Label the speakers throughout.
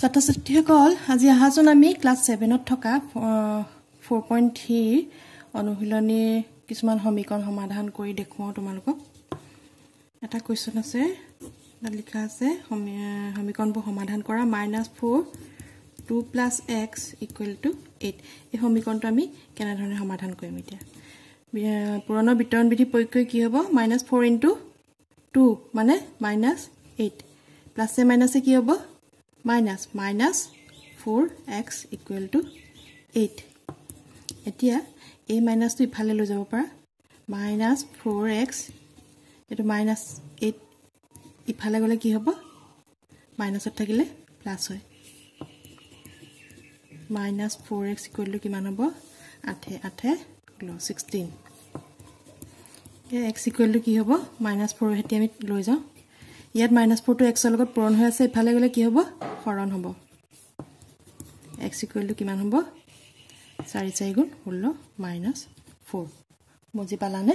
Speaker 1: ছাত্ৰ ছাত্ৰীসকল আজি অহাচোন আমি ক্লাছ ছেভেনত থকা ফ'ৰ পইণ্ট থ্ৰীৰ অনুশীলনীৰ কিছুমান সমীকৰণ সমাধান কৰি দেখুৱাওঁ তোমালোকক। এটা কুৱেশ্যন আছে লিখা আছে সমীকৰণবোৰ সমাধান কৰা minus four two plus X equal to eight এই সমীকৰণটো আমি কেনেধৰণে সমাধান কৰিম এতিয়া? পুৰণৰ বিতৰণ বিধি প্ৰয়োগ কৰি কি হ'ব? মাইনাছ ফ'ৰ ইণ্টু টু মানে মাইনাছ এইট প্লাছে মাইনাছে কি হ'ব? Minus minus four X equal to eight এতিয়া এই মাইনাছটো ইফালে লৈ যাব পাৰা। মাইনাছ ফ'ৰ এক্স এইটো মাইনাছ এইট ইফালে গ'লে কি হ'ব? মাইনাছত থাকিলে প্লাছ হয়। Minus four X equal to কিমান হ'ব? আঠে আঠে ল ছিক্সটিন এক্স ইকুৱেল টু কি হ'ব? মাইনাছ ফ'ৰৰ সৈতে আমি লৈ যাওঁ। ইয়াত মাইনাছ ফ'ৰটো এক্সৰ লগত পূৰণ হৈ আছে ইফালে গ'লে কি হ'ব? হৰণ হ'ব। এক্স ইকুৱেলটো কিমান হ'ব? চাৰি চাৰি গুণ ষোল্ল মাইনাছ ফ'ৰ বুজি পালানে?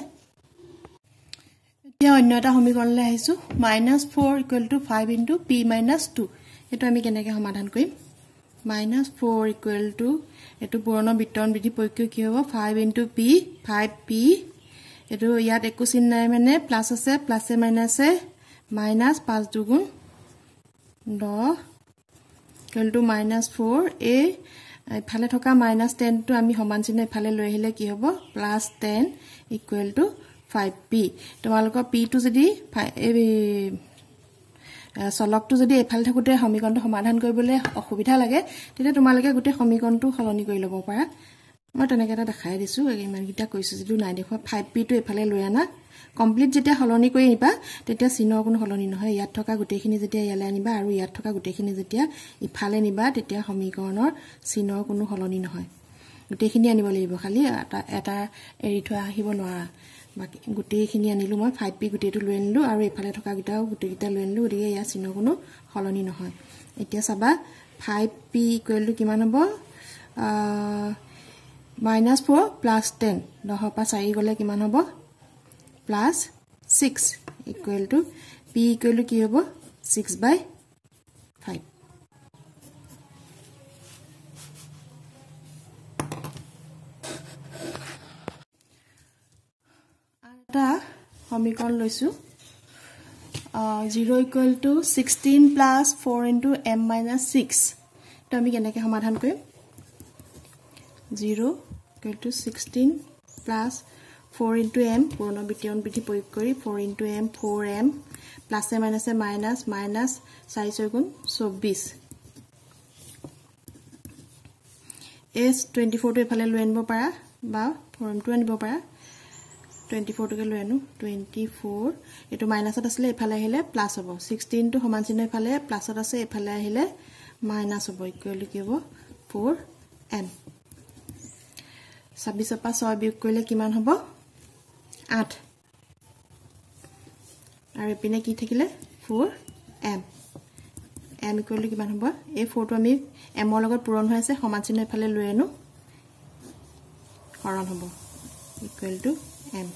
Speaker 1: এতিয়া অন্য এটা সমীকৰণলৈ আহিছোঁ। Minus four equal to five into P minus two এইটো আমি কেনেকৈ সমাধান কৰিম? মাইনাছ ফ'ৰ ইকুৱেল টু এইটো পুৰণৰ বিতৰণ বিধি প্ৰয়োগ কৰি কি হ'ব? Five into P five P এইটো ইয়াত একো চিন নাই মানে প্লাছ আছে প্লাছে মাইনাছে মাইনাছ পাঁচ দুগুণ দহ ইকুৱেল টু মাইনাছ ফ'ৰ এই ইফালে থকা মাইনাছ টেনটো আমি সমান চিহ্ন ইফালে লৈ আহিলে কি হ'ব? Plus ten equal to five P তোমালোকৰ পিটো যদি এই চলকটো যদি এইফালে থাকোঁতে সমীকৰণটো সমাধান কৰিবলৈ অসুবিধা লাগে তেতিয়া তোমালোকে গোটেই সমীকৰণটো সলনি কৰি ল'ব পাৰা। মই তেনেকৈ এটা দেখাই দিছোঁ ইমানকেইটা কৈছোঁ যদিও নাই দেখুৱা ফাইভ পিটো এইফালে লৈ আনা। কমপ্লিট যেতিয়া সলনি কৰি আনিবা তেতিয়া চিনৰ কোনো সলনি নহয়। ইয়াত থকা গোটেইখিনি যেতিয়া ইয়ালৈ আনিবা আৰু ইয়াত থকা গোটেইখিনি যেতিয়া ইফালে নিবা তেতিয়া সমীকৰণৰ চিনৰ কোনো সলনি নহয়। গোটেইখিনি আনিব লাগিব। খালি এটা এৰি থোৱা আহিব নোৱাৰা। বাকী গোটেইখিনি আনিলোঁ মই ফাইভ পি গোটেইটো লৈ আনিলোঁ আৰু এইফালে থকাকেইটাও গোটেইকেইটা লৈ আনিলোঁ গতিকে ইয়াৰ চিনৰ কোনো সলনি নহয়। এতিয়া চাবা ফাইভ পি ইকুৱেলটো কিমান হ'ব? মাইনাছ ফ'ৰ প্লাছ টেন দহৰ পৰা চাৰি গ'লে কিমান হ'ব? Plus six equal to P equal to কি হ'ব ছিক্স বাই ফাইভ এটা সমীকৰণ লৈছোঁ। Zero' equal to sixteen plus four into M minus six এইটো আমি কেনেকৈ সমাধান কৰিম? Zero' equal to sixteen plus four into M পুৰণা বিতৰণ বিধি প্ৰয়োগ কৰি four into M four M প্লাছে মাইনাছে মাইনাছ মাইনাছ চাৰি ছয় গুণ চৌব্বিছ। এছ টুৱেণ্টি ফ'ৰটো এইফালে লৈ আনিব পাৰা বা ফ'ৰ এমটো আনিব পাৰা। টুৱেণ্টি ফ'ৰটোকে লৈ আনো টুৱেণ্টি ফ'ৰ এইটো মাইনাছত আছিলে এইফালে আহিলে প্লাছ হ'ব। ছিক্সটিনটো সমান চিহ্ন এইফালে প্লাছত আছে এইফালে আহিলে মাইনাছ হ'ব ইকুৱেলটো কি হ'ব? ফ'ৰ এম ছাব্বিছৰ পৰা ছয় বিয়োগ কৰিলে কিমান হ'ব? আঠ। আৰু এইপিনে কি থাকিলে? Four M. এম ইকুৱেলটো কিমান হ'ব? এই ফ'ৰটো আমি এমৰ লগত পূৰণ হৈ আছে সমান চিহ্ন এইফালে লৈ আনো। হৰণ হ'ব। Equal to M.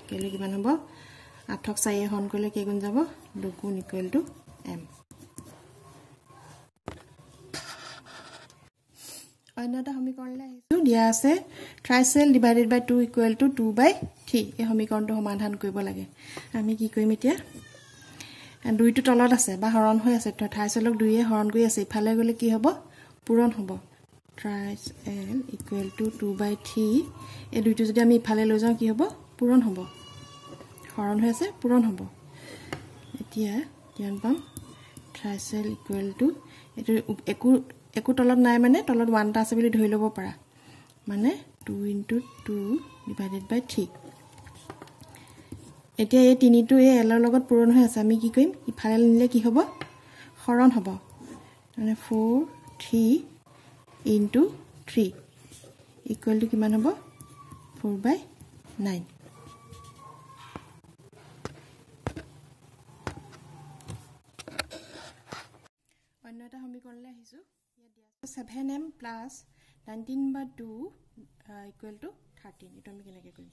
Speaker 1: ইকুৱেলটো কিমান হ'ব? আঠক চাৰিয়ে হৰণ কৰিলে কেইগুণ যাব? দুগুণ ইকুৱেল টু এম। অন্য এটা সমীকৰণলৈ আহিছোঁ। দিয়া আছে। ট্ৰাইচেল divided by two equal to two by three এই সমীকৰণটো সমাধান কৰিব লাগে। আমি কি কৰিম এতিয়া? দুইটো তলত আছে বা হৰণ হৈ আছে। ট্ৰাইচেলক দুয়ে হৰণ কৰি আছে। ইফালে গ'লে কি হ'ব? পূৰণ হ'ব। ট্ৰাইচেল equal to two by three এই দুইটো যদি আমি ইফালে লৈ যাওঁ কি হ'ব? পূৰণ হ'ব। হৰণ হৈ আছে পূৰণ হ'ব। এতিয়া কিমান পাম। ট্ৰাইচেল ইকুৱেল টু এইটো একো একো তলত নাই মানে তলত ওৱান এটা আছে বুলি ধৰি ল'ব পাৰা। মানে two into two divided by three এতিয়া এই তিনিটো এই এলৰ লগত পূৰণ হৈ আছে আমি কি কৰিম? ইফালে নিলে কি হ'ব? হৰণ হ'ব। মানে four three into three equal to কিমান হ'ব? ফ'ৰ বাই নাইন অন্য এটা সমীকৰণলৈ আহিছোঁ। Seven M plus nineteen by two equal to thirteen এইটো আমি কেনেকৈ কৰিম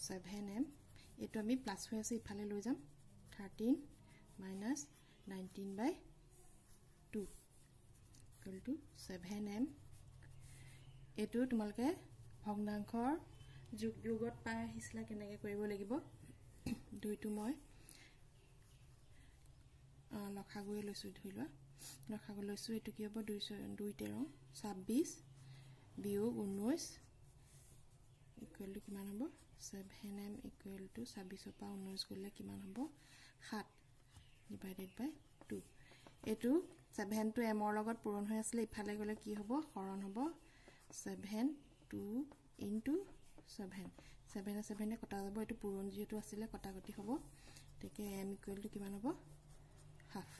Speaker 1: ছেভেন এম এইটো আমি প্লাছ হৈ আছে ইফালে লৈ যাম thirteen minus nineteen by two seven M এইটো তোমালোকে ভগ্নাংশৰ যোগ যোগত পাই আহিছিলা কেনেকৈ কৰিব লাগিব? দুইটো মই লখাগুৱে লৈছোঁ ধৰি লোৱা। লখাগু লৈছোঁ এইটো কি হ'ব দুই দুই তেৰ ছাব্বিছ বিয়োগ ঊনৈছ ইকুৱেল টু কিমান হ'ব? ছেভেন এম ইকুৱেল টু ছাব্বিছৰ পৰা ঊনৈছ গ'লে কিমান হ'ব? সাত ডিভাইডেড বাই টু এইটো ছেভেনটো এমৰ লগত পূৰণ হৈ আছিলে ইফালে গ'লে কি হ'ব? শৰণ হ'ব। ছেভেন টু ইনটু ছেভেন ছেভেনে ছেভেনে কটা যাব এইটো পূৰণ যিহেতু আছিলে কটা কটি হ'ব। গতিকে এম ইকুৱেল টু কিমান হ'ব? হাফ